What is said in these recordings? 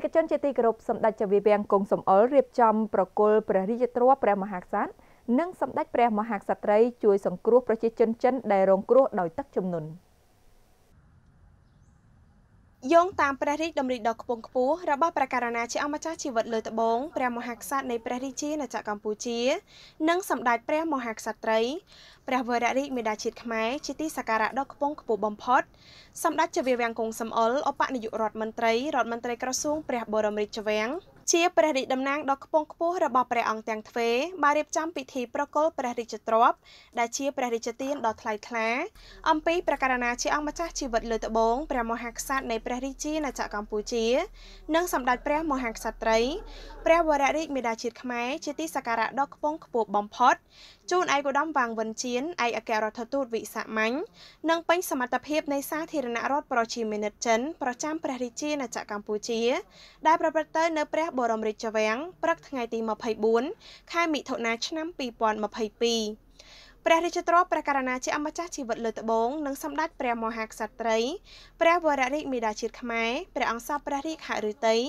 និកជនជាទីគោរពសម្ដេចចៅវាំងគង់សំអល់រៀបចំប្រគល់ព្រះរាជទ្រព្យព្រះមហាក្សត្រនិងសម្ដេចព្រះមហាក្សត្រីជួយសង្គ្រោះប្រជាជនចិនដែលរងគ្រោះដោយទឹកជំនន់ យោងតាមព្រះរាជតម្រិះដ៏ខ្ពង់ខ្ពស់របស់ព្រះករណាជាអម្ចាស់ជីវិតលើត្បូងព្រះមហាក្សត្រនៃព្រះរាជាណាចក្រកម្ពុជា និងសម្ដេចព្រះមហាក្សត្រីព្រះវររាជមេដាជាតិខ្មែរជាទីសក្ការៈដ៏ខ្ពង់ខ្ពស់បំផុតសម្ដេចជាវាំងគង់សំអល់អបនាយករដ្ឋមន្ត្រីរដ្ឋមន្ត្រីក្រសួងព្រះបរមរាជវាំង ជាព្រះរាជតំណាងដ៏ខ្ពង់ខ្ពស់របស់ព្រះអង្គទាំងទ្វេបានរៀបចំពិធីប្រគល់ព្រះរាជទ្រព្យដែលជាព្រះរាជទានដ៏ថ្លៃថ្លាអំពីព្រះករណាជាអង្គម្ចាស់ជីវិតលើត្បូងព្រះមហាក្សត្រនៃព្រះរាជាណាចក្រកម្ពុជា និងសម្ដេចព្រះមហាក្សត្រីព្រះវររាជមេដាជាតិខ្មែរជាទីសក្ការៈដ៏ខ្ពង់ខ្ពស់បំផុតជូនឯកឧត្តមវាងវិនជៀនឯកអគ្គរដ្ឋទូតវិសាមញ្ញនិងពេញសមត្ថភាពនៃសាធារណរដ្ឋប្រជាមានិតចិនប្រចាំព្រះរាជាណាចក្រកម្ពុជា ដែលប្រព្រឹត្តទៅនៅព្រះបរមរាជវាំងព្រឹកថ្ងៃទី24ខែមិថុនាឆ្នាំ2022 ព្រះរាជទ្រព្យព្រះករណាជាអម្ចាស់ជីវិតលើត្បូងនិងសម្ដេចព្រះមហាក្សត្រីព្រះវររាជមេដាជាតិខ្មែរព្រះអង្គសពព្រះរាជហឫទ័យ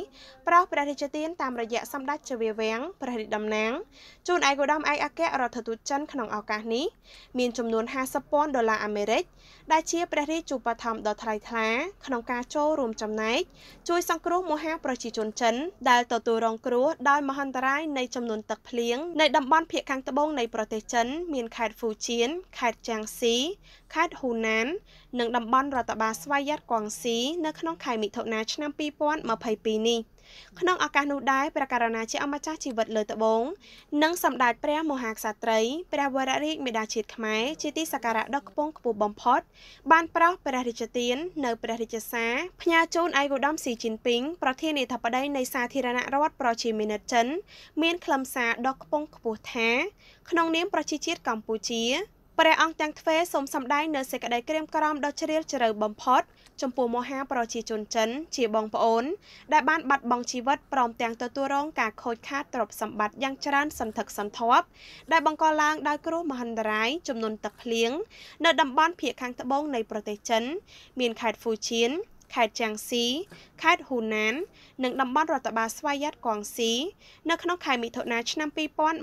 ប្រោសព្រះរាជទានតាមរយៈសម្ដេចជវាវាំងព្រះរាជតំណាងជូនឯកឧត្តមឯកអគ្គរដ្ឋទូតចិនក្នុងឱកាសនេះមានចំនួន50,000ដុល្លារអាមេរិកដែលជាព្រះរាជឧបត្ថម្ភដ៏ថ្លៃថ្លាក្នុងការចូលរួមចំណែកជួយសង្គ្រោះមហាប្រជាជនចិនដែលទទួលរងគ្រោះដោយមហន្តរាយនៃចំនួនទឹកភ្លៀងនៅតំបន់ភាគខាងត្បូងនៃប្រទេសចិនមានខេត្តហ្វូជៀន ខេត្តចាងស៊ី ខេត្តហ៊ូណាន និងតំបន់រដ្ឋបាលស្វយ័តកវ៉ាងស៊ីនៅក្នុងខែមិថុនាឆ្នាំ2022នេះក្នុងឱកាសនោះដែរព្រះករណាជាអម្ចាស់ជីវិតលើត្បូងនិងសម្ដេចព្រះមហាក្សត្រីព្រះវររាជមេដាជាតិខ្មែរជាទីសក្ការៈដ៏ខ្ពង់ខ្ពស់បំផុត បានប្រោសព្រះរាជទាននៅព្រះរាជសារផ្ញើជូនឯកឧត្តមស៊ីជីនពីងប្រធានាធិបតីនៃសាធារណរដ្ឋប្រជាមានិតចិន មានខ្លឹមសារដ៏ខ្ពង់ខ្ពស់ថា ក្នុងនាមប្រជាជាតិកម្ពុជា ព្រះអង្គទាំងទ្វេសូមសម្ដែងនៅសេចក្តីក្រៀមក្រំដ៏ជ្រាលជ្រៅបំផុតចំពោះមហាប្រជាជនចិនជាបងប្អូន ដែលបានបាត់បង់ជីវិតព្រមទាំងទទួលរងការខូចខាតទ្រព្យសម្បត្តិយ៉ាងច្រើនសន្ធឹកសន្ធាប់ដែលបង្កឡើងដោយគ្រោះមហន្តរាយចំនួនទឹកភ្លៀងនៅតំបន់ភាគខាងត្បូងនៃប្រទេសចិន មានខេត្តហ្វូជៀន ខេត្តចាងស៊ីខេត្តហ៊ូណាន និងតំបន់រដ្ឋបាលស្វយ័តកវ៉ាងស៊ីនៅក្នុងខែមិថុនាឆ្នាំ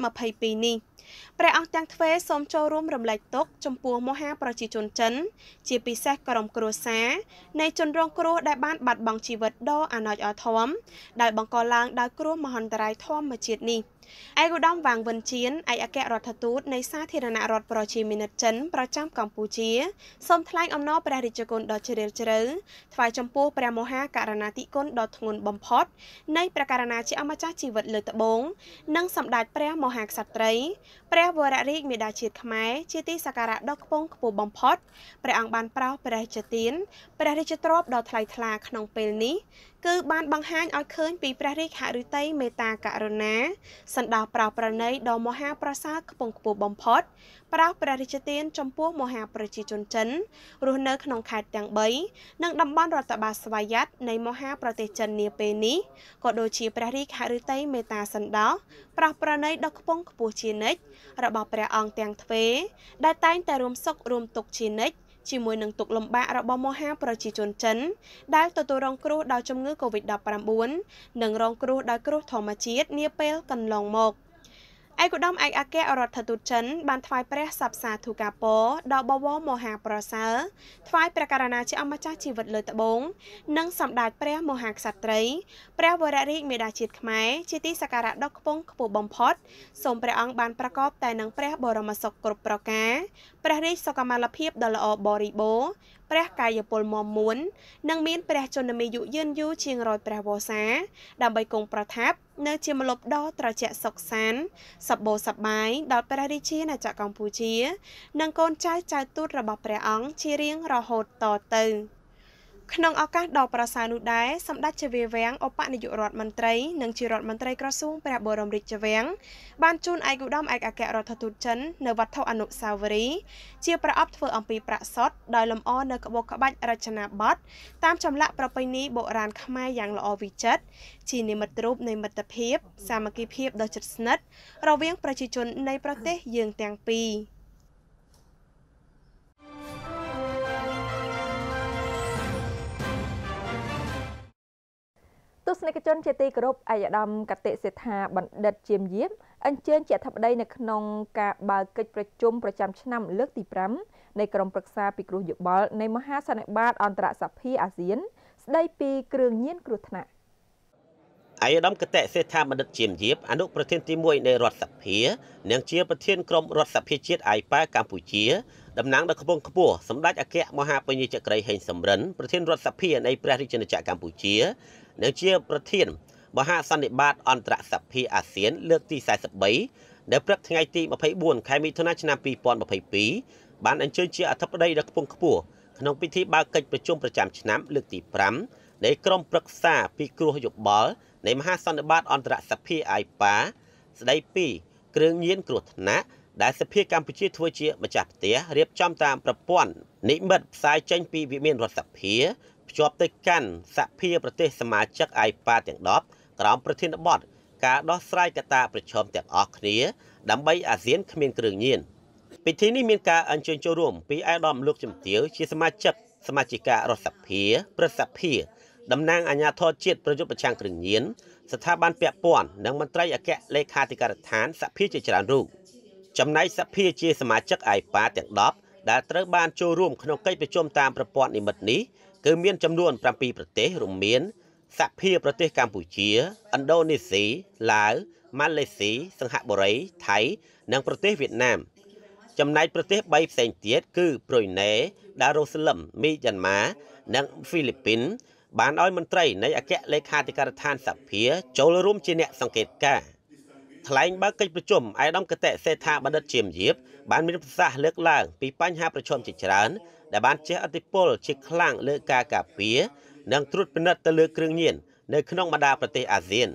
2022នេះព្រះអង្គទាំងទ្វេសូមចូលរួមរំលែកទុក្ខចំពោះមហាប្រជាជនចិន ជាពិសេសក្រុមគ្រួសារនៃជនរងគ្រោះដែលបានបាត់បង់ជីវិតដ៏អាណោចអាធមដែលបង្កឡើងដោយគ្រោះមហន្តរាយធម្មជាតិនេះ។ឯកឧត្តមវ៉ាងវិនជៀនឯកអគ្គរដ្ឋទូតនៃសាធារណរដ្ឋប្រជាមានិតចិនប្រចាំកម្ពុជាសូមថ្លែងអំណរព្រះរាជគុណដ៏ជ្រាលជ្រៅថ្វាយចំពោះព្រះមហាករណាធិគុណដ៏ធ្ងន់បំផុត នៃព្រះករណាជាអម្ចាស់ជីវិតលើត្បូងនិងសម្ដេចព្រះមហាក្សត្រីព្រះវររាជមេដាជាតិខ្មែរជាទីសក្ការៈដ៏ខ្ពង់ខ្ពស់បំផុតព្រះអង្គបានប្រោសព្រះរាជទានព្រះរាជទ្រព្យដ៏ថ្លៃថ្លាក្នុងពេលនេះ គឺបានបង្ហាញឲ្យឃើញពីព្រះរាជហឫទ័យមេត្តាករុណាសន្តោសប្រោសប្រណីដ៏មហាប្រសើរខ្ពង់ខ្ពស់បំផុត ប្រោសព្រះរាជទានចំពោះមហាប្រជាជនចិនរស់នៅក្នុងខេត្តទាំង3និងតំបន់រដ្ឋបាលស្វយ័តនៃមហាប្រទេសចិននាពេលនេះក៏ដូចជាព្រះរាជហឫទ័យមេត្តាសន្តោសប្រោសប្រណីដ៏ខ្ពង់ខ្ពស់ជានិច្ចរបស់ព្រះអង្គទាំងទ្វេដែលតែងតែរួមសុខរួមទុក្ខជានិច្ច ជាមួយនឹងទុកលំបាករបស់មហាប្រជាជនចិន ដែលទទួលរងគ្រោះដោយជំងឺ Covid-19 និងរងគ្រោះដោយគ្រោះធម្មជាតិនាពេលកន្លងមក។ ឯកឧត្តមឯកអគ្គរដ្ឋទូតចិនបានថ្វាយព្រះសព្វសាធុការពរដល់បវរមហាប្រសើរថ្វាយព្រះករណាជាអម្ចាស់ជីវិតលើត្បូង និងសម្ដេចព្រះមហាក្សត្រីព្រះវររាជមេដាជាតិខ្មែរជាទីសក្ការៈដ៏ខ្ពង់ខ្ពស់បំផុតសូមព្រះអង្គបានប្រកបតែនឹងព្រះបរមសុខគ្រប់ប្រការព្រះរាជសុខុមាលភាពដ៏ល្អបរិបូរណ៍ ព្រះកាយពលមមួននិងមានព្រះជន្មាយុយឺនយូរជាងរយព្រះវស្សា ដើម្បីគង់ប្រថាប់នៅជាម្លប់ដ៏ត្រជាក់សុខសាន្តសប្បូរសប្បាយដល់ព្រះរាជាណាចក្រកម្ពុជា និងកូនចៅចៅទូតរបស់ព្រះអង្គជារៀងរហូតតទៅ។ ក្នុងឱកាសដ៏ប្រសើរនោះដែរសម្ដេចជាវាំងឧបនាយករដ្ឋមន្ត្រីនិងជារដ្ឋមន្ត្រីក្រសួងព្រះបរមរាជវាំងបានជូនឯកឧត្តមឯកអគ្គរដ្ឋទូតចិននៅវត្ថុអនុស្សាវរីយ៍ជាប្រអប់ធ្វើអំពីប្រាក់សុទ្ធដោយលម្អនៅក្បូរក្បាច់រចនាបថតាមចម្លាក់ប្រពៃណីបុរាណខ្មែរយ៉ាងល្អវិចិត្រជានិមិត្តរូបនៃមិត្តភាព សាមគ្គីភាពដ៏ជិតស្និទ្ធរវាងប្រជាជននៃប្រទេសយើងទាំងពីរ។ ទស្សនិកជនជាទីគោរពអាយដាមកតិសេដ្ឋាបណ្ឌិតជាមយាបអញ្ជើញជាអធិបតីនៅក្នុងការបើកកិច្ចប្រជុំប្រចាំឆ្នាំលើកទី5នៃក្រុមប្រឹក្សាពិគ្រោះយោបល់នៃមហាសន្និបាតអន្តរសភាអាស៊ាន ស្ដីពីគ្រឿងញៀនគ្រោះថ្នាក់អាយដាមកតេសេដ្ឋាបណ្ឌិតជាមយាបអនុប្រធានទី1នៃរដ្ឋសភា និងជាប្រធានក្រុមរដ្ឋសភាជាតិអាយប៉ាកម្ពុជា តំណាងដល់ខ្ពង់ខ្ពស់សម្ដេចអគ្គមហាបញ្ញចក្រីហេងសំរិនប្រធានរដ្ឋសភានៃព្រះរាជាណាចក្រកម្ពុជានិងជាប្រធានមហាសន្និបាតអន្តរសភាអាស៊ាន លើកទី43នៅព្រឹកថ្ងៃទី24ខែមិថុនាឆ្នាំ2022បានអញ្ជើញជាអធិបតីដល់ខ្ពង់ខ្ពស់ក្នុងពិធីបើកកិច្ចប្រជុំប្រចាំឆ្នាំលើកទី5នៃក្រុមប្រឹក្សាពិគ្រោះយោបល់នៃមហាសន្និបាតអន្តរសភាអៃប៉ាស្ដីពីគ្រឿងញៀនគ្រោះថ្នាក់ ដែលសភាកម្ពុជាធ្វើជាម្ចាស់ផ្ទះរៀបចំតាមប្រព័ន្ធនិមិត្តផ្សាយចេញពីវិមានរដ្ឋសភាភ្ជាប់ទៅកាន់សភាប្រទេសសមាជិកអៃប៉ាទាំង10ក្រោមប្រធានបទការដោះស្រាយកត្តាប្រឈមទាំងអស់គ្នា ដើម្បីអាស៊ានគ្មានគ្រឿងញៀនពិធីនេះមានការអញ្ជើញចូលរួមពីឯកឧត្តមលោកជំទាវជាសមាជិកសមាជិការដ្ឋសភាប្រសិទ្ធភាពតំណាងអាជ្ញាធរជាតិប្រយុទ្ធប្រឆាំងគ្រឿងញៀនស្ថាប័នពាក់ព័ន្ធនិងមន្ត្រីអគ្គលេខាធិការដ្ឋានសភាជាច្រើនរូប ចំណែកសភាជាសមាជិកអៃប៉ាទាំង10ដែលត្រូវបានចូលរួមក្នុងកិច្ចប្រជុំតាមប្រព័ន្ធនិមិត្តនេះគឺមានចំនួន7ប្រទេសរួមមានសហភាពប្រទេសកម្ពុជាឥណ្ឌូនេស៊ីឡាវម៉ាឡេស៊ីសិង្ហបុរីថៃ និងប្រទេសវៀតណាមចំណែកប្រទេស3ផ្សេងទៀតគឺប្រុយណេដារ៉ូស្លឹមមីយ៉ាន់ម៉ានិងហ្វីលីពីនបានឲ្យមន្ត្រីនៃអគ្គលេខាធិការដ្ឋានសភាចូលរួមជាអ្នកសង្កេតការណ៍ ថ្លែងបើកកិច្ចប្រជុំអាយដាមកតេសេដ្ឋាបណ្ឌិតជាមយាបបានមានប្រសាសន៍លើកឡើងពីបញ្ហាប្រឈមជាច្រើនដែលបានជះឥទ្ធិពលជាខ្លាំងលើការការពារនិងត្រួតពិនិត្យទៅលើគ្រឿងញៀននៅក្នុងបណ្ដាប្រទេសអាស៊ាន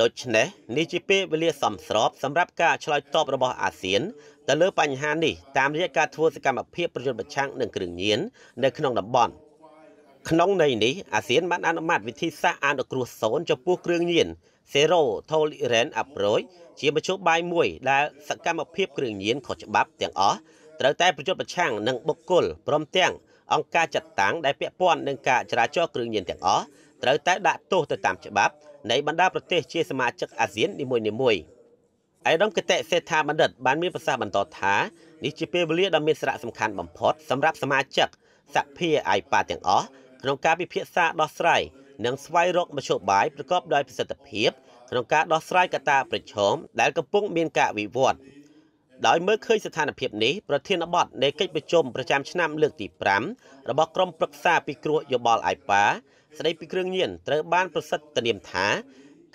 ដូច្នេះនេះជាពេលវេលាសមស្របសម្រាប់ការឆ្លើយតបរបស់អាស៊ានទៅលើបញ្ហានេះតាមរយៈការធ្វើសកម្មភាពប្រយុទ្ធប្រឆាំងនឹងគ្រឿងញៀននៅក្នុងតំបន់ ក្នុងន័យនេះអាស៊ានបានអនុម័តវិធីសាស្ត្រអនុគ្រោះសូន្យចំពោះគ្រឿងញៀន Zero Tolerance Approach ជាមធ្យោបាយមួយដែលសកម្មភាពគ្រឿងញៀនខុសច្បាប់ទាំងអស់ត្រូវតែប្រយុទ្ធប្រឆាំងនឹងបុគ្គលព្រមទាំងអង្គការចាត់តាំងដែលពាក់ព័ន្ធនឹងការចរាចរណ៍គ្រឿងញៀនទាំងអស់ត្រូវតែដាក់ទោសទៅតាមច្បាប់នៃបណ្ដាប្រទេសជាសមាជិកអាស៊ាននីមួយៗឯកឧត្តមកតេសេដ្ឋាបណ្ឌិតបានមានប្រសាសន៍បន្តថានេះជាពេលវេលាដ៏មានសារៈសំខាន់បំផុតសម្រាប់សមាជិកសភាអៃប៉ាទាំងអស់ ក្នុងការពិភាក្សាដោះស្រាយនិងស្វែងរកមធ្យោបាយប្រកបដោយប្រសិទ្ធភាពក្នុងការដោះស្រាយកត្តាប្រឈមដែលកំពុងមានការវិវត្តដោយមើលឃើញស្ថានភាពនេះប្រធានបទនៃកិច្ចប្រជុំប្រចាំឆ្នាំលើកទី5របស់ក្រុមប្រឹក្សាពិគ្រោះយោបល់អៃប៉ាស្ដីពីគ្រឿងញៀនត្រូវបានប្រសិទ្ធនាមថា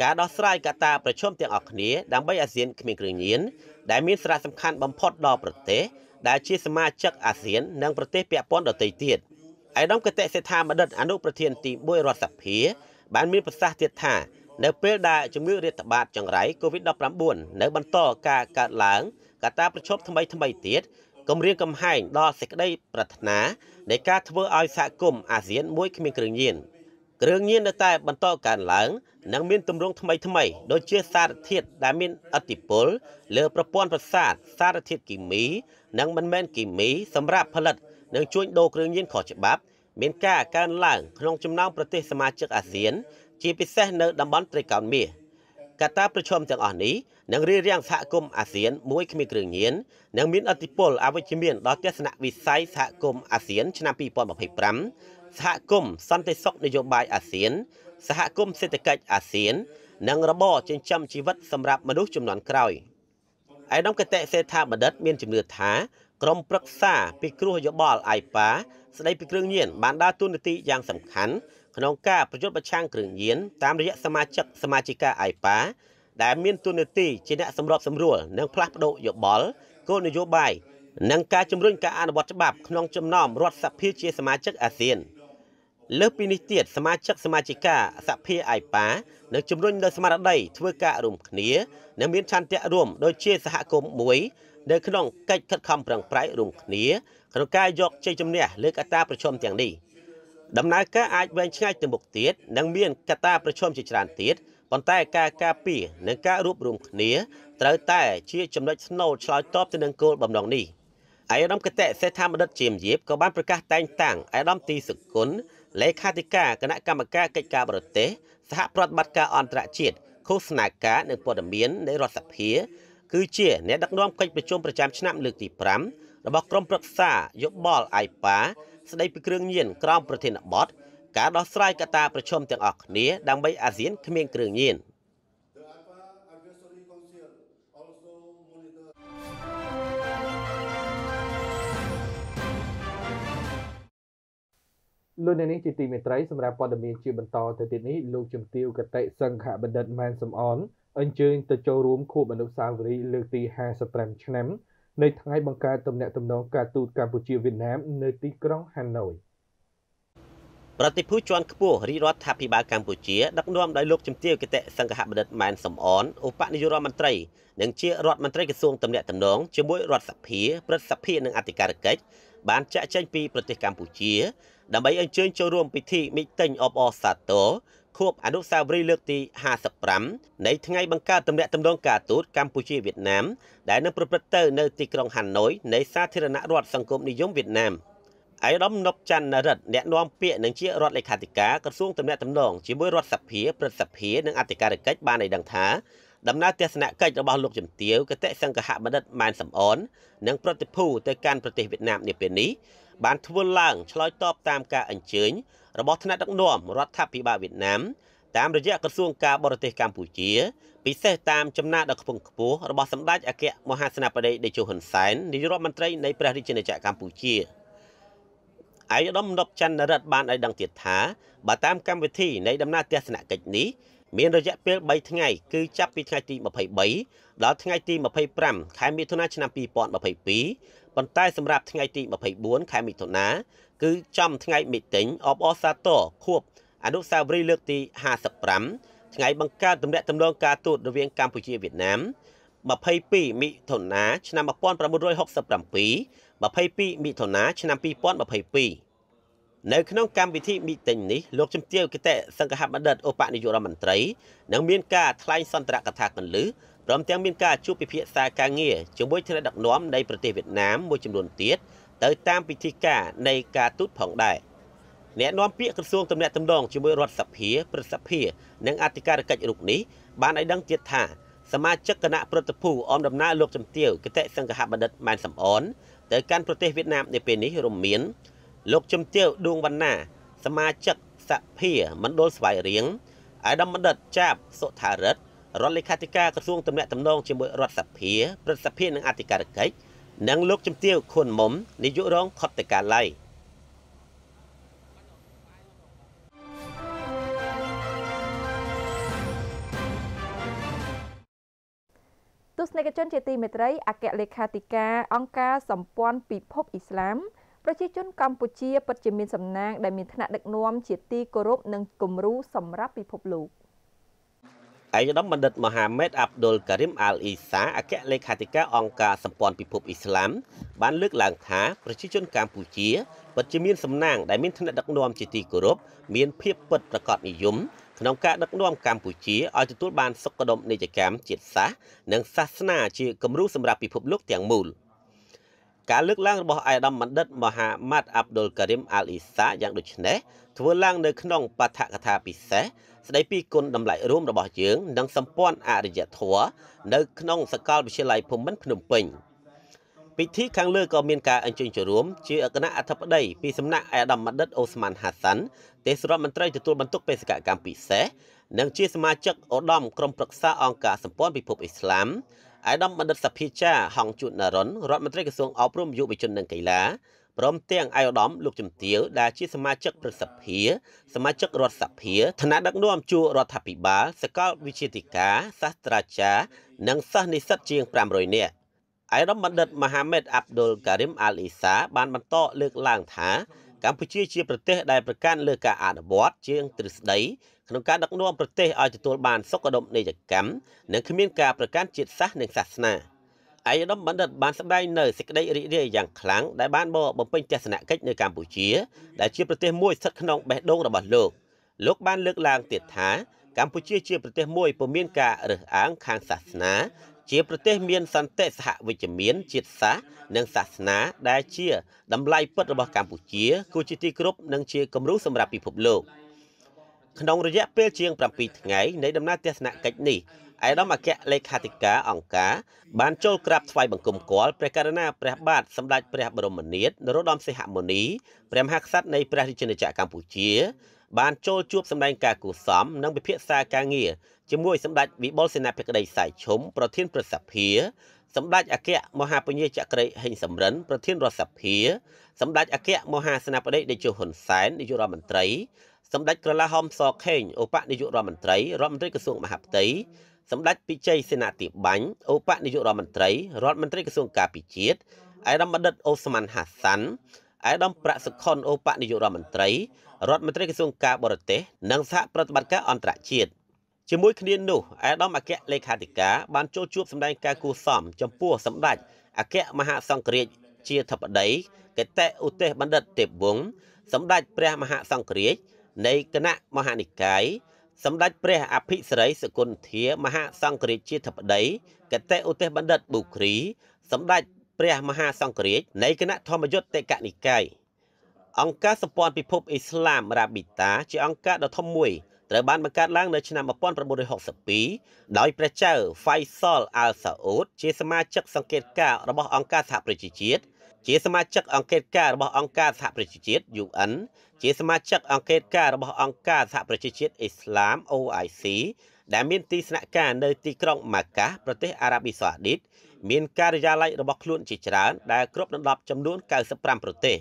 ការដោះស្រាយកត្តាប្រឈមទាំងអស់គ្នាដើម្បីអាស៊ានគ្មានគ្រឿងញៀនដែលមានសារៈសំខាន់បំផុតដល់ប្រទេសដែលជាសមាជិកអាស៊ាននិងប្រទេសពាក់ព័ន្ធដទៃទៀត។ ឯកឧត្តមកតេសេដ្ឋាបណ្ឌិតអនុប្រធានទី1រដ្ឋសភា បានមានប្រសាសន៍ទៀតថានៅពេលដែលជំងឺរាតត្បាតចង្រៃ COVID-19 នៅបន្តការកើតឡើងកត្តាប្រឈមថ្មីថ្មីទៀតគម្រាមកំហែងដល់សេចក្តីប្រាថ្នានៃការធ្វើឲ្យសហគមន៍អាស៊ានមួយគ្មានគ្រឿងញៀនគ្រឿងញៀននៅតែបន្តកើនឡើងនិងមានទម្រង់ថ្មីថ្មីដូចជាសារធាតុដែលមានអតិពលលើប្រព័ន្ធប្រសាទសារធាតុគីមី និងមិនមែនគីមីសម្រាប់ផលិតនិងជួញដូរគ្រឿងញៀនខុសច្បាប់ មានការកើនឡើងក្នុងចំណោមប្រទេសសមាជិកអាស៊ាន ជាពិសេសនៅតំបន់ត្រីកោណមាសកត្តាប្រឈមទាំងអស់នេះនឹងរារាំងសហគមន៍អាស៊ានមួយគ្មានគ្រឿងញៀននិងមានអធិបុលអវិជ្ជមានដល់ទស្សនវិស័យសហគមន៍អាស៊ានឆ្នាំ2025សហគមន៍សន្តិសុខនយោបាយអាស៊ាន សហគមន៍សេដ្ឋកិច្ចអាស៊ាន និងរបរចិញ្ចឹមជីវិតសម្រាប់មនុស្សចំនួនក្រោយឯកឧត្តមកតេសេដ្ឋាបណ្ឌិតមានជំនឿថា ក្រុមប្រឹក្សាពិគ្រោះយោបល់អៃប៉ាស្ដីពីគ្រឿងញៀនបានដើរតួនាទីយ៉ាងសំខាន់ក្នុងការប្រយុទ្ធប្រឆាំងគ្រឿងញៀនតាមរយៈសមាជិកសមាជិកាអៃប៉ាដែលមានតួនាទីជាអ្នកសម្របសម្រួលនិងផ្លាស់ប្ដូរយោបល់គោលនយោបាយនិងការជំរុញការអនុវត្តច្បាប់ក្នុងចំណោមរដ្ឋសភាជាសមាជិកអាស៊ានលើសពីនេះទៀតសមាជិកសមាជិកាសភាអៃប៉ានឹងជំរុញដល់ស្មារតីធ្វើការរួមគ្នានិងមានឆន្ទៈរួមដូចជាសហគមន៍មួយ នៅក្នុងកិច្ចខិតខំប្រឹងប្រែងរួមគ្នាក្នុងការយកជ័យជំនះលើកត្តាប្រឈមទាំងនេះដំណើរការអាចវែងឆ្ងាយទៅមុខទៀតនិងមានកត្តាប្រឈមជាច្រើនទៀតប៉ុន្តែការការពារនិងការរួបរวมគ្នាត្រូវតែជាចំណុចស្នូលឆ្លើយតបទៅនឹងគោលបំណងនេះឯកឧត្តមកតេសេដ្ឋាបណ្ឌិតជាមយៀបក៏បានប្រកាសតែងតាំងឯកឧត្តមទីសុគន្ធលេខាធិការគណៈកម្មការកិច្ចការបរទេសសហប្រតិបត្តិការអន្តរជាតិឃោសនាការនិងព័ត៌មាននៃរដ្ឋសភា គឺជាអ្នកដឹកនាំកិច្ចប្រជុំប្រចាំឆ្នាំលើកទី5របស់ក្រុមប្រឹក្សាយោបល់ IPA ស្ដីពីគ្រឿងញៀនក្រោមប្រធានបទការដោះស្រាយកត្តាប្រឈមទាំងអស់គ្នាដើម្បីអាស៊ានគ្មានគ្រឿងញៀន។លោកអ្នកនាងជាទីមេត្រីសម្រាប់ព័ត៌មានជាបន្តទៅទៀតនេះលោកជំទាវកតិសង្ឃបណ្ឌិតម៉ែនសំអន អញ្ជើញទៅចូលរួមខួបអនុស្សាវរីយ៍លើកទី55ឆ្នាំនៃថ្ងៃបង្កើតទំនាក់ទំនងការទូតកម្ពុជាវៀតណាមនៅទីក្រុងហាណូយប្រតិភូជាន់ខ្ពស់រាជរដ្ឋាភិបាលកម្ពុជាដឹកនាំដោយលោកជំទាវគតិសង្ឃបណ្ឌិតម៉ែនសំអនឧបនាយករដ្ឋមន្ត្រីនិងជារដ្ឋមន្ត្រីក្រសួងទំនាក់ទំនងជាមួយរដ្ឋសភាព្រឹទ្ធសភានិងអធិការកិច្ចបានចាក់ចែងពីប្រទេសកម្ពុជាដើម្បីអញ្ជើញចូលរួមពិធីមីតិញអបអរសាទរ ខួបអនុស្សាវរីយ៍លើកទី55នៃថ្ងៃបង្កើតទំនាក់ទំនងការទូតកម្ពុជាវៀតណាមដែលនឹងប្រព្រឹត្តទៅនៅទីក្រុងហាណូយនៃសាធារណរដ្ឋសង្គមនិយមវៀតណាមអាយដាមនប់ច័ន្ទរិទ្ធអ្នកនាំពាក្យនឹងជារដ្ឋលេខាធិការក្រសួងទំនាក់ទំនងជាមួយរដ្ឋសភាព្រឹទ្ធសភានិងអធិការកិច្ចបានឲ្យដឹងថាដំណើរទស្សនកិច្ចរបស់លោកជំទាវគតិសង្ឃហបណ្ឌិតម៉ែនសំអននិងប្រតិភូទៅកាន់ប្រទេសវៀតណាមនាពេលនេះបានធ្វើឡើងឆ្លើយតបតាមការអញ្ជើញ របស់ថ្នាក់ដឹកនាំរដ្ឋាភិបាលវៀតណាមតាមរយៈក្រសួងការបរទេសកម្ពុជា ពិសេសតាមចំណាក់ដ៏ខ្ពង់ខ្ពស់របស់សម្ដេចអគ្គមហាសេនាបតីតេជោហ៊ុនសែននាយករដ្ឋមន្ត្រីនៃព្រះរាជាណាចក្រកម្ពុជាឯកឧត្តមនប់ច័ន្ទរិទ្ធបានឲ្យដឹងទៀតថាបើតាមកម្មវិធីនៃដំណើរទស្សនកិច្ចនេះមានរយៈពេល3ថ្ងៃគឺចាប់ពីថ្ងៃទី23ដល់ថ្ងៃទី25ខែមិថុនាឆ្នាំ2022ប៉ុន្តែសម្រាប់ថ្ងៃទី24ខែមិថុនា គឺចំថ្ងៃមីតិញអបអសាទរខួបអនុស្សាវរីយ៍លើកទី55ថ្ងៃបង្កើតទំនាក់ទំនងការទូតរវាងកម្ពុជាវៀតណាម22មិថុនាឆ្នាំ1967 22មិថុនាឆ្នាំ2022នៅក្នុងកម្មវិធីមីតិញនេះលោកជំទាវគតិសង្ឃបណ្ឌិតឧបនាយករដ្ឋមន្ត្រីនឹងមានការថ្លែងសន្ទរកថាកន្លឹះព្រមទាំងមានការជួបពិភាក្សាការងារជាមួយថ្នាក់ដឹកនាំនៃប្រទេសវៀតណាមមួយចំនួនទៀត ទៅតាមពិធីការនៃការទូតផងដែរអ្នកនាំពាក្យក្រសួងទំនាក់ទំនងជាមួយរដ្ឋសភាព្រឹទ្ធសភានិងអធិការកិច្ចរូបនេះបានឲ្យដឹងទៀតថាសមាជិកគណៈប្រតិភូអមដំណើរលោកជំទាវគតិសង្ឃបណ្ឌិតម៉ែនសំអនទៅកាន់ប្រទេសវៀតណាមនៅពេលនេះរួមមាន លោកជំទាវឌួងវណ្ណាសមាជិកសភាមណ្ឌលស្វាយរៀងអាយដាមបណ្ឌិតចាបសុថារិទ្ធរដ្ឋលេខាធិការក្រសួងទំនាក់ទំនងជាមួយរដ្ឋសភាព្រឹទ្ធសភានិងអធិការកិច្ច និងលោកជំទាវខុនមុំនាយករងខុទ្ទកាល័យទស្សនិកជនជាទីមេត្រីអគ្គលេខាធិការអង្គការសម្ព័ន្ធពិភពអ៊ីស្លាមប្រជាជនកម្ពុជាពិតជាមានសំណាងដែលមានឋានៈដឹកនាំជាទីគោរពនិងគំរូសម្រាប់ពិភពលោក ឯកឧត្តមបណ្ឌិតមហាម៉េតអាប់ឌុលការីមអាល់អ៊ីសាអគ្គលេខាធិការអង្គការសម្ព័ន្ធពិភពអ៊ីស្លាមបានលើកឡើងថាប្រជាជនកម្ពុជាពិតជាមានសំណាងដែលមានឋានៈដឹកនាំជាទីគោរពមានភាពពិតប្រាកដនិយមក្នុងការដឹកនាំកម្ពុជាឲ្យទទួលបានសុខដុមនីយកម្មជាតិសាសន៍និងសាសនាជាគំរូសម្រាប់ពិភពលោកទាំងមូល។ ការលើកឡើងរបស់អាយដាមបណ្ឌិតមហាម៉ាត់អាប់ឌុលការីមអាល់អ៊ីសាយ៉ាងដូចនេះធ្វើឡើងនៅក្នុងបឋកថាពិសេសស្ដីពីគុណតម្លៃរួមរបស់យើងនិងសម្ព័ន្ធអរិយធម៌នៅក្នុងសាកលវិទ្យាល័យភូមិន្ទភ្នំពេញពិធីខាងលើក៏មានការអញ្ជើញចូលរួមជាគណៈអធិបតីពីសំណាក់អាដាមបណ្ឌិតអូស្មានហាសាន់ទេសរដ្ឋមន្ត្រីទទួលបន្ទុកបេសកកម្មពិសេសនិងជាសមាជិកឧត្តមក្រុមប្រឹក្សាអង្គការសម្ព័ន្ធពិភពអ៊ីស្លាម អាយដាមបណ្ឌិតសភាចាហងជូតណារុនរដ្ឋមន្ត្រីក្រសួងអប់រំយុវជននិងកីឡាព្រមទាំងអាយដាមលោកជំទាវដែលជាសមាជិកព្រឹទ្ធសភាសមាជិករដ្ឋសភាឋានៈដឹកនាំជួររដ្ឋាភិបាលសកលវិទ្យាធិការសាស្ត្រាចារ្យនិងសិស្សនិស្សិតជាង500នាក់អាយដាមបណ្ឌិតមហាម៉េតអាប់ឌុលការីមអាលអ៊ីសាបានបន្តលើកឡើងថាកម្ពុជាជាប្រទេសដែលប្រកាន់លើការអនុវត្តជាងទ្រឹស្ដី ក្នុងការដឹកនាំប្រទេសឲ្យទទួលបានសុខដុមនីយកម្មនិងគ្មានការប្រកាន់ជាតិសាសន៍និងសាសនាឯកឧត្តមបណ្ឌិតបានសម្ដែងនៅសេចក្តីរីករាយយ៉ាងខ្លាំងដែលបានមកបំពេញទស្សនកិច្ចនៅកម្ពុជាដែលជាប្រទេសមួយស្ថិតក្នុងបេះដូងរបស់លោកលោកបានលើកឡើងទៀតថាកម្ពុជាជាប្រទេសមួយពុំមានការរើសអើងខាងសាសនា ជាប្រទេសមានសន្តិសហវិជ្ជមានជាតិសាសន៍និងសាសនាដែលជាតម្លៃពិតរបស់កម្ពុជាគួរជាទីគោរពនិងជាគំរូសម្រាប់ពិភពលោក ក្នុងរយៈពេលជាង7ថ្ងៃនៃដំណើរទស្សនកិច្ចនេះឯកឧត្តមអគ្គលេខាធិការអង្គការបានចូលក្រាបថ្វាយបង្គំគាល់ព្រះករុណាព្រះបាទសម្ដេចព្រះបរមនាថនរោត្តមសីហមុនីព្រះមហាក្សត្រនៃព្រះរាជាណាចក្រកម្ពុជា បានចូលជួបសម្ដែងការគូសំនិងពិភាក្សាការងារជាមួយសម្ដេចវិបុលសេនាបតីសៃឈុំប្រធានប្រសិទ្ធិសម្ដេចអគ្គមហាពញាចក្រីហេងសំរិនប្រធានរដ្ឋសភាសម្ដេចអគ្គមហាសេនាបតីតេជោហ៊ុនសែននាយករដ្ឋមន្ត្រី សម្ដេចក្រឡាហោមសខេងឧបនាយករដ្ឋមន្ត្រីរដ្ឋមន្ត្រីក្រសួងមហាផ្ទៃសម្ដេចពិជ័យសេនាធិបាញ់ឧបនាយករដ្ឋមន្ត្រីរដ្ឋមន្ត្រីក្រសួងការពិជាតិឯកឧត្តមបណ្ឌិតអូស្មានហាសាន់ឯកឧត្តមប្រាក់សុខុនឧបនាយករដ្ឋមន្ត្រីរដ្ឋមន្ត្រីក្រសួងការបរទេសនិងសហប្រតិបត្តិការអន្តរជាតិជាមួយគ្នានោះឯកឧត្តមអគ្គលេខាធិការបានចូលជួបសម្ដែងការគួសមចំពោះសម្ដេចអគ្គមហាសង្ឃរាជជាធិបតីកតេឧទេសបណ្ឌិតទេពវង្សសម្ដេចព្រះមហាសង្ឃរាជ នៃគណៈមហានិកាយសម្ដេចព្រះអភិសិរីសគុណធាមហាសង្ឃរាជជាធិបតីកតេឧទេសបណ្ឌិតប៊ូគ្រីសម្ដេចព្រះមហាសង្ឃរាជនៃគណៈធម្មយុត្តតេកនិកាយអង្គការសម្ព័ន្ធពិភពអ៊ីស្លាមរ៉ាប៊ីតាជាអង្គការដ៏ធំមួយ ត្រូវបានបង្កើតឡើងនៅឆ្នាំ1962ដោយព្រះចៅ Faisal Al Saud ជាសមាជិកសង្កេតការណ៍របស់អង្គការសហប្រជាជាតិជាសមាជិកអង្គការការរបស់អង្គការសហប្រជាជាតិ UN ជាសមាជិកអង្គការការរបស់អង្គការសហប្រជាជាតិអ៊ីស្លាម OIC ដែលមានទីស្នាក់ការនៅទីក្រុងម៉ាកាប្រទេសអារ៉ាប៊ីសាអូឌីតមានការិយាល័យរបស់ខ្លួនជាច្រើនដែលគ្របដណ្ដប់ចំនួន95ប្រទេស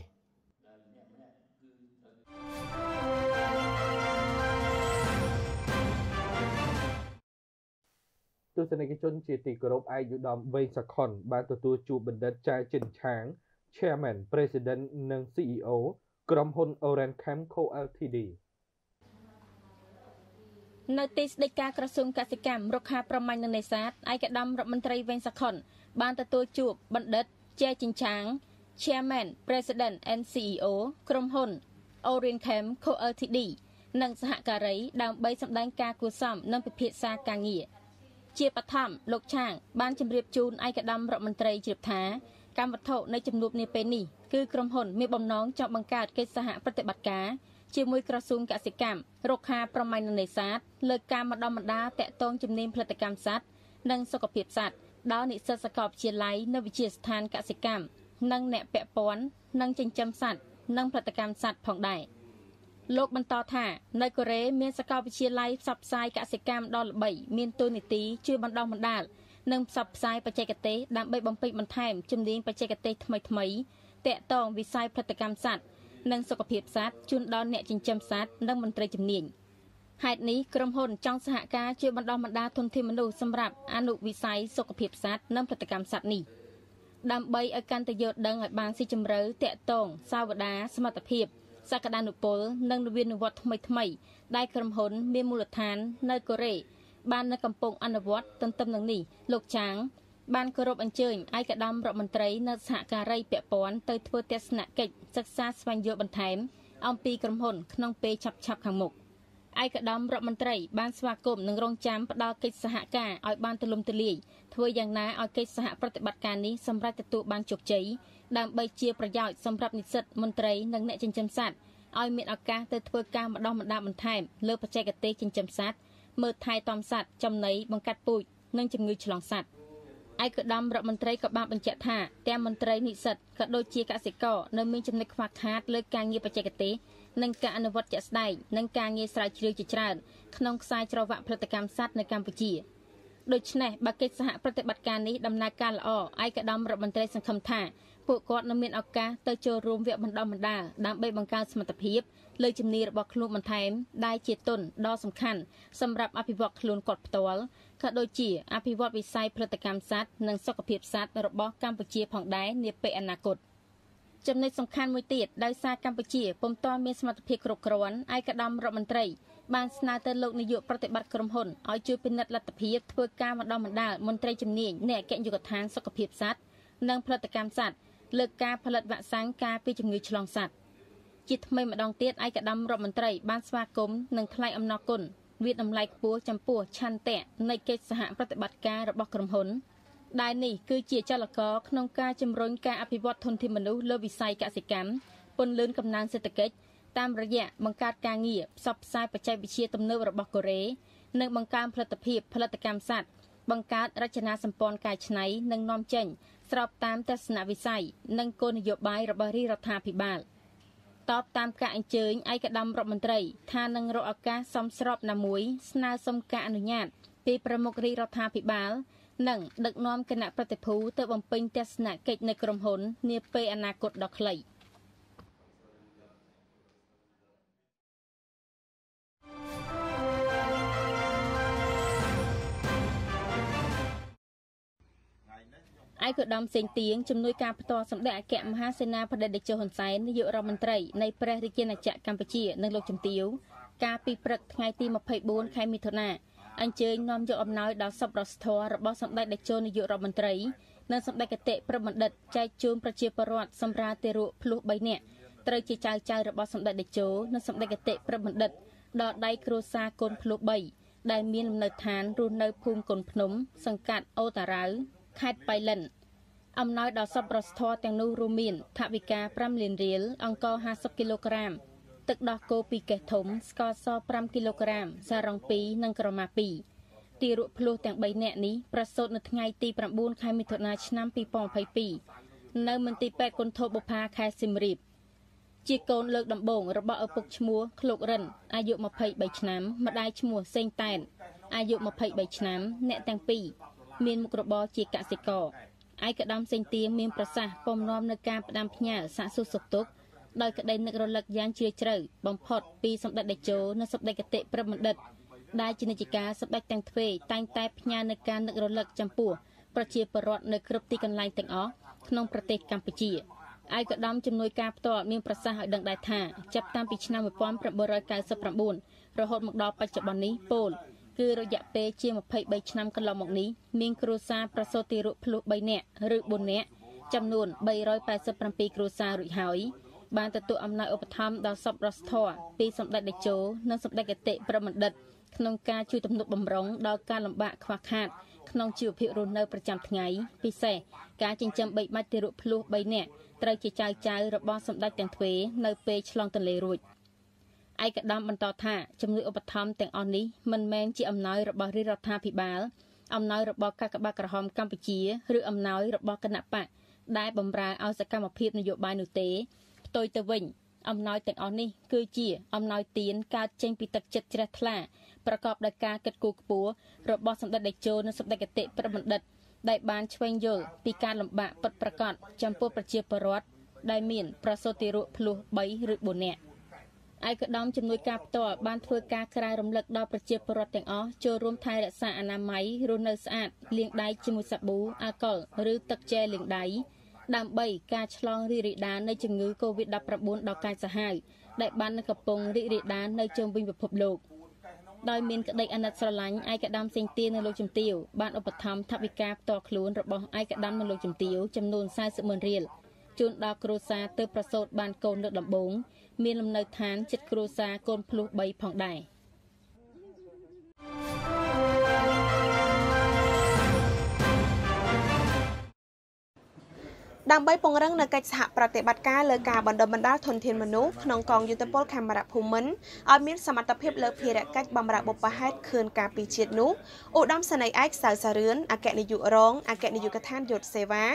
ទស្សនិកជនជាទីគោរពឯកឧត្តមវេងសខុនបានទទួលជួបបណ្ឌិតចៅចិនឆាង Chairman President និង CEO ក្រុមហ៊ុន Orange Chem Co Ltd នៅទីស្តីការក្រសួងកសិកម្មរុក្ខាប្រមាញ់និងនេសាទឯកឧត្តមរដ្ឋមន្ត្រីវេងសខុនបានទទួលជួបបណ្ឌិតជែជីងឆាង Chairman President and CEO ក្រុមហ៊ុន Orient Chem Co Ltd និងសហការីដើម្បីសម្ដែងការគួសមនិងពិភាក្សាការងារ ជាបឋមលោកឆាង បានជម្រាបជូនឯកឧត្តមរដ្ឋមន្ត្រីជ្រាបថាកម្មវត្ថុនៃជំនួបនាពេលនេះគឺក្រុមហ៊ុនមានបំណងចង់បង្កើតកិច្ចសហប្រតិបត្តិការជាមួយក្រសួងកសិកម្មរុក្ខាប្រមាញ់និងនេសាទលើការម្ដងម្ដាតាក់ទងជំនាញផលិតកម្មសត្វនិងសុខភាពសត្វដល់និស្សិតសាកលវិទ្យាល័យនៅវិទ្យាស្ថានកសិកម្មនិងអ្នកពាក់ព័ន្ធនិងចិញ្ចឹមសត្វនិងផលិតកម្មសត្វផងដែរ លោកបន្តថានៅកូរ៉េមានសាកលវិទ្យាល័យផ្សព្វផ្សាយកសិកម្មដ៏ល្បីមានតួនាទីជួយបណ្ដុះបណ្ដាលនិងផ្សព្វផ្សាយបច្ចេកទេសដើម្បីបំពេញបន្ថែមជំនាញបច្ចេកទេសថ្មីៗតាក់ទងវិស័យផលិតកម្មសត្វនិងសុខភាពសត្វជូនដល់អ្នកចិញ្ចឹមសត្វនិងមន្ត្រីជំនាញហេតុនេះក្រុមហ៊ុនចង់សហការជួយបណ្ដុះបណ្ដាលធនធានមនុស្សសម្រាប់អនុវិស័យសុខភាពសត្វនិងផលិតកម្មសត្វនេះដើម្បីឲ្យកាន់តែយល់ដឹងឲ្យបានស៊ីជម្រៅតាក់ទងសាវតាសមត្ថភាព សក្តានុពល និងនវានុវត្តថ្មីថ្មីដែលក្រុមហ៊ុន មានមូលដ្ឋាននៅកូរ៉េបាននៅកំពុងអនុវត្តទន្ទឹមនឹងនេះលោកចាង បានគោរពអញ្ជើញឯកឧត្តមរដ្ឋមន្ត្រីនៅសហការីពាក់ព័ន្ធទៅធ្វើទស្សនកិច្ចសិក្សាស្វែងយល់បន្ថែម អំពីក្រុមហ៊ុន ក្នុងពេលឆាប់ឆាប់ខាងមុខឯកឧត្តមរដ្ឋមន្ត្រីបានស្វាគមន៍និងរងចាំផ្ដល់កិច្ចសហការឲ្យបានទូលំទូលាយធ្វើយ៉ាងណាឲ្យកិច្ចសហប្រតិបត្តិការនេះសម្រាប់ទទួលបានជោគជ័យ ដើម្បីជាប្រយោជន៍សម្រាប់និស្សិតមន្ត្រីនិងអ្នកចិញ្ចឹមសត្វឲ្យមានឱកាសទៅធ្វើការម្ដងម្ដងបន្ថែមលើបច្ចេកទេសចិញ្ចឹមសត្វមើលថែទាំសត្វចំណីបង្កាត់ពូជនិងជំងឺឆ្លងសត្វឯកឧត្តមរដ្ឋមន្ត្រីក៏បានបញ្ជាក់ថាទាំងមន្ត្រីនិស្សិតក៏ដូចជាកសិករនៅមានចំណុចខ្វះខាតលើការងារបច្ចេកទេសនិងការអនុវត្តជាក់ស្ដែងនិងការងារស្រាវជ្រាវជាច្រើនក្នុងខ្សែច្រវាក់ផលិតកម្មសត្វនៅកម្ពុជា ដូច្នេះបើកិច្ចសហប្រតិបត្តិការនេះដំណើរការល្អឯកឧត្តមរដ្ឋមន្ត្រីសង្ឃឹមថាពួកគាត់នឹងមានឱកាសទៅចូលរួមវគ្គបណ្ដុះបណ្ដាលដើម្បីបង្កើនសមត្ថភាពលើជំនាញរបស់ខ្លួនបន្ថែមដែលជាទុនដ៏សំខាន់សម្រាប់អភិវឌ្ឍខ្លួនគាត់ផ្ទាល់ក៏ដូចជាអភិវឌ្ឍវិស័យផលិតកម្មសត្វនិងសុខភាពសត្វរបស់កម្ពុជាផងដែរនាពេលអនាគតចំណុចសំខាន់មួយទៀតដោយសារកម្ពុជាពុំទាន់មានសមត្ថភាពគ្រប់គ្រាន់ឯកឧត្តមរដ្ឋមន្ត្រី បានស្នើទៅលោកនាយកប្រតិបត្តិក្រុមហ៊ុនឲ្យជួយពិនិត្យលទ្ធភាពធ្វើការបណ្ដុះបណ្ដាលមន្ត្រីជំនាញនៃអគ្គនាយកដ្ឋានសុខភាពសត្វនិងផលិតកម្មសត្វលើកការផលិតវ៉ាក់សាំងការពារជំងឺឆ្លងសត្វជាថ្មីម្ដងទៀតឯកឧត្តមរដ្ឋមន្ត្រីបានស្វាគមន៍និងថ្លែងអំណរគុណវាតម្លៃខ្ពស់ចំពោះឆន្ទៈនៃកិច្ចសហប្រតិបត្តិការរបស់ក្រុមហ៊ុនដែលនេះគឺជាចលករក្នុងការជំរុញការអភិវឌ្ឍធនធានមនុស្សលើវិស័យកសិកម្មពន្លឿនកំណើនសេដ្ឋកិច្ច តាមរយៈបង្កើតការងារផ្សព្វផ្សាយបច្ចេកវិទ្យាទំនើបរបស់កូរ៉េនិងបង្កើនផលិតភាពផលិតកម្មសត្វបង្កើតរចនាសម្ព័ន្ធកែច្នៃនិងនាំចេញស្របតាមទស្សនវិស័យនិងគោលនយោបាយរបស់រាជរដ្ឋាភិបាលតបតាមការអញ្ជើញឯកឧត្តមរដ្ឋមន្ត្រីថានឹងរកឱកាសសមស្របណាមួយស្នើសុំការអនុញ្ញាតពីប្រមុខរាជរដ្ឋាភិបាលនិងដឹកនាំគណៈប្រតិភូទៅបំពេញទស្សនកិច្ចនៅក្រុមហ៊ុននាពេលអនាគតដ៏ខ្លី។ ឯកឧត្តមសេងទៀងជំនួយការផ្ទាល់សម្ដេចអគ្គមហាសេនាបតីតេជោហ៊ុនសែននាយករដ្ឋមន្ត្រីនៃព្រះរាជាណាចក្រកម្ពុជានិងលោកជំទាវកាលពីព្រឹកថ្ងៃទី24ខែមិថុនាអញ្ជើញនាំយកអំណោយដល់សពរដ្ឋធររបស់សម្ដេចតេជោនាយករដ្ឋមន្ត្រីនិងសម្ដេចកតេប្របណ្ឌិតចែកជូនប្រជាពលរដ្ឋសម្រាប់ទារកភ្លោះ3នាក់ត្រូវជាចៅចៅរបស់សម្ដេចតេជោនិងសម្ដេចកតេប្របណ្ឌិតដល់ដៃគ្រួសារកូនភ្លោះ3ដែលមានលំនៅឋានរស់នៅភូមិកូនភ្នំ សង្កាត់អូតារ៉ៅខេត្តបៃលិន អំណោយដល់សពរសធរទាំងនោះរួមមានថវិកា5លានរៀលអង្ករ50គីឡូក្រាម ទឹកដោះគោ2កេសធំ ស្ករស5គីឡូក្រាម សារ៉ុង2និងក្រមា2ទារកភ្លោះទាំង3នាក់នេះប្រសូតនៅថ្ងៃទី9ខែមិថុនាឆ្នាំ2022នៅមន្ទីរពេទ្យគុណធបុផាខេត្តសៀមរាបជាកូនលើកដំបូងរបស់ឪពុកឈ្មោះឃ្លោករិនអាយុ23ឆ្នាំម្ដាយឈ្មោះសេងតែនអាយុ23ឆ្នាំ អ្នកទាំងពីរមានមុខរបរជាកសិករ ឯកឧត្តមសេងទៀងមានប្រសាសន៍ពំនាំនៅការផ្ដាំផ្ញើសាកសួរសុខទុក្ខដោយក្តីនឹករលឹកយ៉ាងជ្រាលជ្រៅបំផុតពីសម្ដេចតេជោនិងសម្ដេចកតិព្រមបណ្ឌិតដែលជានិច្ចការសម្ដេចទាំងទ្វេតែងតែផ្ញើនៅការនឹករលឹកចំពោះប្រជាពលរដ្ឋនៅគ្រប់ទីកន្លែងទាំងអស់ក្នុងប្រទេសកម្ពុជាឯកឧត្តមជំនួយការផ្ទាល់មានប្រសាសន៍ឲ្យដឹងដែរថាចាប់តាំងពីឆ្នាំ1999រហូតមកដល់បច្ចុប្បន្ននេះពល គឺរយៈពេលជា23ឆ្នាំកន្លងមកនេះមានគ្រួសារប្រសូតទារកភ្លោះ3នាក់ឬ4នាក់ចំនួន387គ្រួសាររួចហើយបានទទួលអំណោយឧបត្ថម្ភដល់សពរសធរពីសម្ដេចតេជោនិងសម្ដេចកតិប្រមណ្ឌិតក្នុងការជួយទំនុកបំរុងដល់ការលំបាកខ្វះខាតក្នុងជីវភាពរស់នៅប្រចាំថ្ងៃពិសេសការចិញ្ចឹមបីបាច់ទារកភ្លោះ3នាក់ត្រូវជាចៅចៅរបស់សម្ដេចទាំងទ្វេនៅពេលឆ្លងទន្លេរួច។ ឯកឧត្តមបន្តថាជំនួយឧបត្ថម្ភទាំងអស់នេះមិនមែនជាអំណោយរបស់រាជរដ្ឋាភិបាលអំណោយរបស់កាកបាទក្រហមកម្ពុជាឬអំណោយរបស់គណៈបកដែលបំរើឲ្យសកម្មភាពនយោបាយនោះទេផ្ទុយទៅវិញអំណោយទាំងអស់នេះគឺជាអំណោយទានកើតចេញពីទឹកចិត្តជ្រះថ្លាប្រកបដោយការគិតគូរខ្ពស់របស់សម្ដេចតេជោនិងសម្ដេចកតិប្របណ្ឌិតដែលបានឆ្វេងយល់ពីការលំបាកពិតប្រាកដចំពោះប្រជាពលរដ្ឋដែលមាន ប្រសូតិរោគភ្លោះ3ឬ4នាក់ ឯកឧត្តមជំនួយការផ្ទាល់បានធ្វើការក្រាយរំលឹកដល់ប្រជាពលរដ្ឋទាំងអស់ចូលរួមថែរក្សាអនាម័យរស់នៅស្អាតលាងដៃជាមួយសាប៊ូអាល់កុលឬទឹកជែលាងដៃដើម្បីការឆ្លងរីករាលដាលនៃជំងឺ Covid-19 ដល់កាយសាហាវដែលបាននឹងកំពុងរីករាលដាលនៅជុំវិញពិភពលោកដោយមានក្តីអាណិតស្រឡាញ់ឯកឧត្តមសេងទានិងលោកជំទាវបានឧបត្ថម្ភថវិកាផ្ទាល់ខ្លួនរបស់ឯកឧត្តមនិងលោកជំទាវចំនួន40ម៉ឺនរៀលជូនដល់គ្រួសារទើបប្រសូតបានកូនលើកដំបូង មានលំនៅឋានចិត្តគ្រួសារកូនភ្លោះ3ផងដែរ។ ដើម្បីពង្រឹងនូវកិច្ចសហប្រតិបត្តិការលើការបណ្ដុះបណ្ដាលធនធានមនុស្សក្នុងកងយុទ្ធពលខេមរៈភូមិន្ទឲ្យមានសមត្ថភាពលើភារកិច្ចបម្រើបុព្វហេតុខឿនការពីជាតិនោះឧត្តមសេនីយ៍ឯកសៅសារឿនអគ្គនាយករងអគ្គនាយកដ្ឋានយុទ្ធសេវា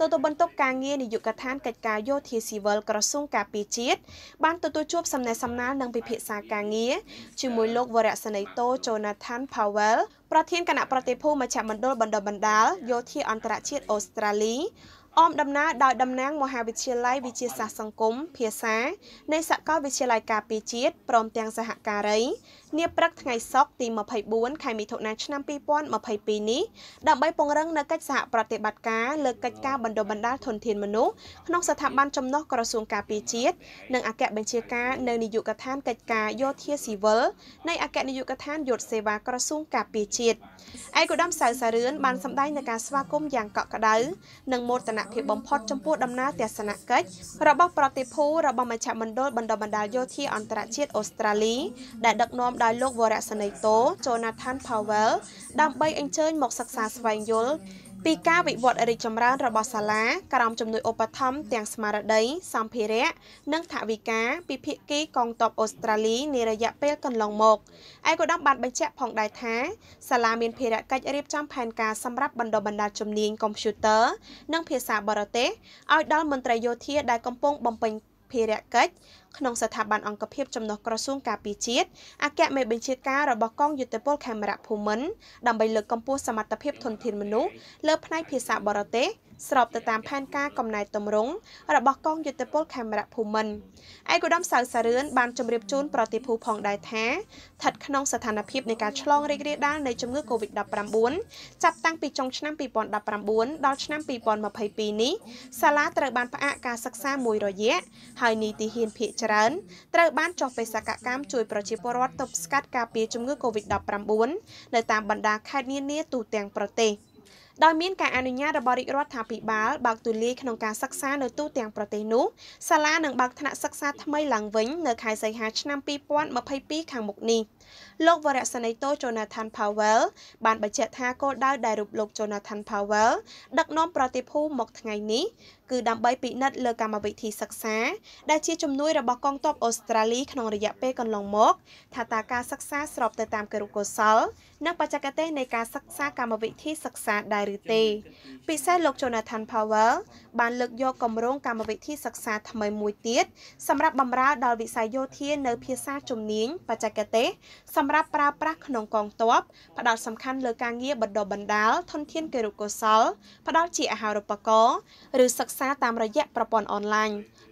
ទទួលបន្ទុកការងារនាយកដ្ឋានកិច្ចការយោធាស៊ីវិលក្រសួងការពីជាតិបានទទួលជួបសំណេះសំណាលនិងពិភាក្សាការងារជាមួយលោកវរៈសេនីយ៍តូ Jonathan Powell ប្រធានគណៈប្រតិភូមជ្ឈមណ្ឌលបណ្ដុះបណ្ដាលយោធាអន្តរជាតិអូស្ត្រាលី អមដំណើរដោយតំណាងមហាវិទ្យាល័យវិទ្យាសាស្ត្រសង្គមភាសានៃសាកលវិទ្យាល័យការពារជាតិព្រមទាំងសហការី នាព្រឹកថ្ងៃសុក្រទី24ខែមិថុនាឆ្នាំ2022នេះដើម្បីពង្រឹងនូវកិច្ចសហប្រតិបត្តិការលើកិច្ចការបណ្ដុះបណ្ដាលធនធានមនុស្សក្នុងស្ថាប័នចំណុះក្រសួងការពារជាតិនិងអគ្គបញ្ជាការនៅនាយកដ្ឋានកិច្ចការយោធាស៊ីវិលនៃអគ្គនាយកដ្ឋានយុទ្ធសេវាក្រសួងការពារជាតិឯកឧត្តមសៅសារឿនបានសម្ដែងនៅការស្វាគមន៍យ៉ាងកក់ក្ដៅនិងមោទនភាពបំផុតចំពោះដំណើរទស្សនកិច្ចរបស់ប្រតិភូរបស់មជ្ឈមណ្ឌលបណ្ដុះបណ្ដាលយោធាអន្តរជាតិអូស្ត្រាលីដែលដឹកនាំដោយលោកវរៈសេនីយ៍តូ Jonathan Powell ដើម្បីអញ្ជើញមកសិក្សាស្វែងយល់ពីការវិវត្តរីកចម្រើនរបស់សាលាក្រោមជំនួយឧបត្ថម្ភទាំងស្មារតីសម្ភារៈនិងថវិកាពីភាគីកងទ័ពអូស្ត្រាលីនារយៈពេលកន្លងមកឯកឧត្តមបានបញ្ជាក់ផងដែរថាសាលាមានភារកិច្ចរៀបចំផែនការសម្រាប់បណ្ដុះបណ្ដាលជំនាញកុំព្យូទ័រនិងភាសាបរទេសឲ្យដល់មន្ត្រីយោធាដែលកំពុងបំពេញភារកិច្ចក្នុងស្ថាប័នអង្គភាពចំណុះក្រសួងការពារជាតិអគ្គមេបញ្ជាការរបស់កងយុទ្ធពលខេមរៈភូមិន្ទដើម្បីលើកកម្ពស់សមត្ថភាពធនធានមនុស្សលើផ្នែកភាសាបរទេសស្របទៅតាមផែនការកំណែតម្រង់របស់កងយុទ្ធពលខេមរៈភូមិន្ទឯកឧត្តមសៅសារឿនបានជម្រាបជូនប្រតិភូផងដែរថាស្ថិតក្នុងស្ថានភាពនៃការឆ្លងរីករាលដាលនៃជំងឺ Covid-19 ចាប់តាំងពីចុងឆ្នាំ2019ដល់ឆ្នាំ2022នេះសាលាត្រូវបានផ្អាកការសិក្សាមួយរយៈហើយនីតិហ៊ានភាគច្រើនត្រូវបានចុះបេសកកម្មជួយប្រជាពលរដ្ឋទប់ស្កាត់ការពារជំងឺ Covid-19 នៅតាមបណ្ដាខេត្តនានាទូទាំងប្រទេស។ដោយមានការអនុញ្ញាតរបស់រាជរដ្ឋាភិបាលបើកទូលាយក្នុងការសិក្សានៅទូទាំងប្រទេសនោះសាលានឹងបើកថ្នាក់សិក្សាថ្មីឡើងវិញនៅខែសីហាឆ្នាំ2022ខាងមុខនេះលោកវរៈសេនីតូ Jonathan Powell បានបញ្ជាក់ថាគោលដៅដែលរូបលោក Jonathan Powell ដឹកនាំប្រតិភូមកថ្ងៃនេះ គឺដើម្បីពិនិត្យលើកម្មវិធីសិក្សា ដែលជាជំនួយរបស់កងទ័ពអូស្ត្រាលីក្នុងរយៈពេលកន្លងមក ថាតើការសិក្សាស្របទៅតាមគរុកោសលនិងបច្ចេកទេសនៃការសិក្សាកម្មវិធីសិក្សាដែរឬទេពិសេសលោក Jonathan Powell បានលើកយកគម្រោងកម្មវិធីសិក្សាថ្មីមួយទៀតសម្រាប់បម្រើដល់វិស័យយោធានៅភាសាជំនាញបច្ចេកទេសសម្រាប់ប្រើប្រាស់ក្នុងកងទ័ពផ្ដោតសំខាន់លើការងារបណ្ដុះបណ្ដាលធនធានគរុកោសលផ្ដល់ជាអាហារូបករណ៍ឬសិក្សាតាមរយៈប្រព័ន្ធអនឡាញ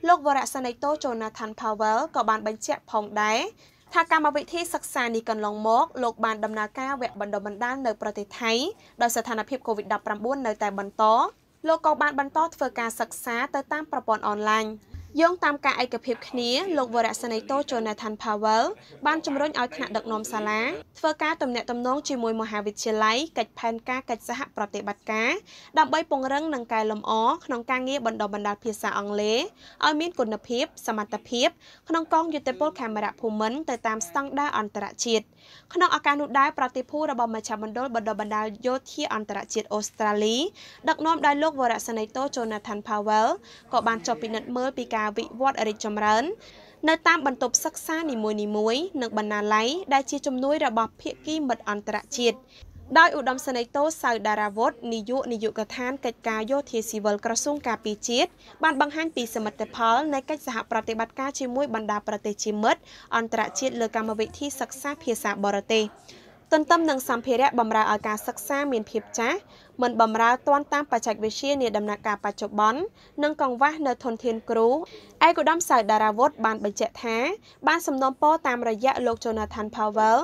លោកវរៈសេនីតូ Jonathan Powell ក៏បានបញ្ជាក់ផងដែរថាកម្មវិធីសិក្សានេះកន្លងមកលោកបានដំណើរការវគ្គបណ្ដុះបណ្ដាលនៅប្រទេសថៃដោយស្ថានភាព COVID-19 នៅតែបន្តលោកក៏បានបន្តធ្វើការសិក្សាទៅតាមប្រព័ន្ធអនឡាញ យោងតាមការឯកភាពគ្នាលោកវរៈសេនីតូ Jonathan Powell បានជំរុញឲ្យថ្នាក់ដឹកនាំសាលាធ្វើការទំនាក់ទំនងជាមួយមហាវិទ្យាល័យកិច្ចផែនការកិច្ចសហប្រតិបត្តិការដើម្បីពង្រឹងនិងកែលម្អក្នុងការងារបណ្ដុះបណ្ដាលភាសាអង់គ្លេសឲ្យមានគុណភាព សមត្ថភាពក្នុងកងយុទ្ធពលខេមរៈភូមិន្ទទៅតាមស្តង់ដារអន្តរជាតិក្នុងឱកាសនោះដែរប្រតិភូរបស់មជ្ឈមណ្ឌលបណ្ដុះបណ្ដាលយោធាអន្តរជាតិអូស្ត្រាលីដឹកនាំដោយលោកវរៈសេនីតូ Jonathan Powell ក៏បានចុះពិនិត្យមើលពីការវិវត្តរីកចម្រើន នៅតាមបន្ទប់សិក្សានីមួយៗនិងបណ្ណាល័យដែលជាជំនួយរបស់ភាគីមិត្តអន្តរជាតិដោយឧត្តមសេនីយ៍តូសៅដារាវុធនាយកនាយកដ្ឋានកិច្ចការយោធាស៊ីវិលក្រសួងការពារជាតិបានបង្ហាញពីសមិទ្ធផលនៃកិច្ចសហប្រតិបត្តិការជាមួយបណ្ដាប្រទេសជាមិត្តអន្តរជាតិលើកម្មវិធីសិក្សាភាសាបរទេស ទន្ទឹមនឹងសម្ភារៈបម្រើឲ្យការសិក្សាមានភាពចាស់មិនបម្រើទាន់តាមបច្ចេកវិទ្យានាដំណាក់កាលបច្ចុប្បន្ននិងកង្វះនៅធនធានគ្រូឯកឧត្តមសៅដារាវុធបានបញ្ជាក់ថាបានសំណូមពរតាមរយៈលោក Jonathan Powell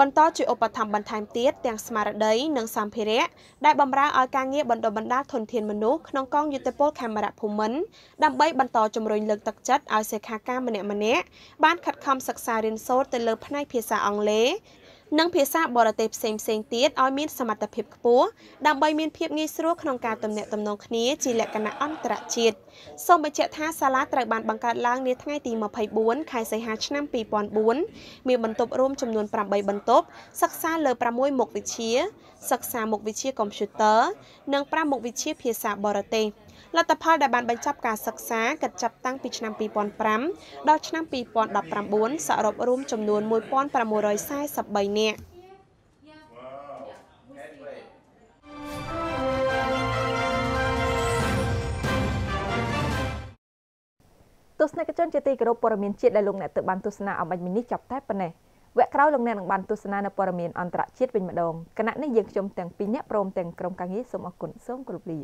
បន្តជាឧបត្ថម្ភបន្ថែមទៀតទាំងស្មារតីនិងសម្ភារៈដែលបម្រើឲ្យការងារបណ្ដុះបណ្ដាលធនធានមនុស្សក្នុងកងយុទ្ធពលខេមរៈភូមិន្ទដើម្បីបន្តជំរុញលើកទឹកចិត្តឲ្យសិក្ខាកាមម្នាក់ៗបានខិតខំសិក្សារៀនសូត្រទៅលើផ្នែកភាសាអង់គ្លេស និងភាសាបរទេសផ្សេងផ្សេងទៀតឲ្យមានសមត្ថភាពខ្ពស់ដើម្បីមានភាពងាយស្រួលក្នុងការទំនាក់ទំនងគ្នាជាលក្ខណៈអន្តរជាតិសូមបញ្ជាក់ថាសាលាត្រូវបានបង្កើតឡើងនាថ្ងៃទី24ខែសីហាឆ្នាំ2004មានបន្ទប់រួមចំនួន8បន្ទប់សិក្សាលើ6មុខវិជ្ជា សិក្សាមុខវិជ្ជាកុំព្យូទ័រនិង5មុខវិជ្ជាភាសាបរទេស។ លទ្ធផលដែលបានបញ្ចប់ការសិក្សាកិច្ចចាប់តាំងពីឆ្នាំ2005ដល់ឆ្នាំ2019សរុបរួមចំនួន1643នាក់ទស្សនិកជនជាទីគោរពព័ត៌មានជាតិដែលលោកអ្នកទើបបានទស្សនាអំបញ្ញមិនេះចាប់តែប៉ុណ្ណេះវគ្គក្រោយលោកអ្នកនឹងបានទស្សនានៅព័ត៌មានអន្តរជាតិវិញម្ដងគណៈនេះយើងខ្ញុំទាំងពីរនាក់ព្រមទាំងក្រុមការងារសូមអរគុណសូមគោរពលា